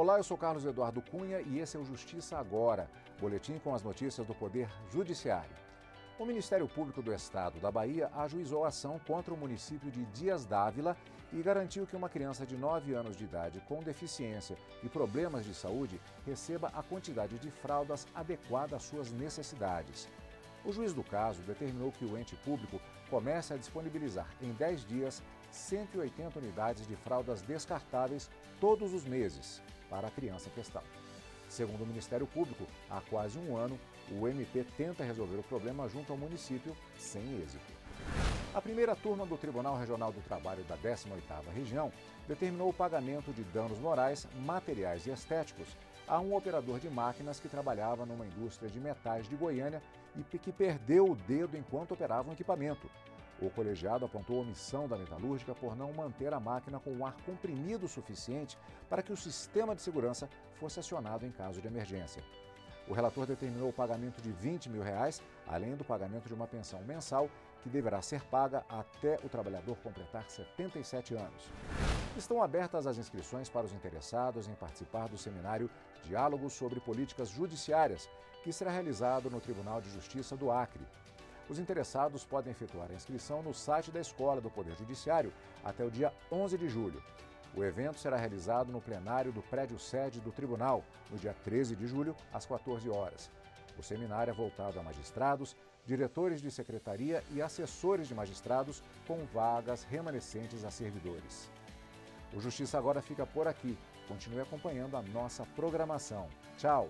Olá, eu sou Carlos Eduardo Cunha e esse é o Justiça Agora, boletim com as notícias do Poder Judiciário. O Ministério Público do Estado da Bahia ajuizou ação contra o município de Dias Dávila e garantiu que uma criança de 9 anos de idade com deficiência e problemas de saúde receba a quantidade de fraldas adequada às suas necessidades. O juiz do caso determinou que o ente público comece a disponibilizar em 10 dias 180 unidades de fraldas descartáveis todos os meses para a criança em questão. Segundo o Ministério Público, há quase um ano, o MP tenta resolver o problema junto ao município sem êxito. A primeira turma do Tribunal Regional do Trabalho da 18ª Região determinou o pagamento de danos morais, materiais e estéticos a um operador de máquinas que trabalhava numa indústria de metais de Goiânia e que perdeu o dedo enquanto operava um equipamento. O colegiado apontou omissão da metalúrgica por não manter a máquina com o ar comprimido suficiente para que o sistema de segurança fosse acionado em caso de emergência. O relator determinou o pagamento de 20 mil reais, além do pagamento de uma pensão mensal, que deverá ser paga até o trabalhador completar 77 anos. Estão abertas as inscrições para os interessados em participar do seminário Diálogos sobre Políticas Judiciárias, que será realizado no Tribunal de Justiça do Acre. Os interessados podem efetuar a inscrição no site da Escola do Poder Judiciário até o dia 11 de julho. O evento será realizado no plenário do prédio sede do Tribunal, no dia 13 de julho, às 14 horas. O seminário é voltado a magistrados, diretores de secretaria e assessores de magistrados com vagas remanescentes a servidores. O Justiça Agora fica por aqui. Continue acompanhando a nossa programação. Tchau!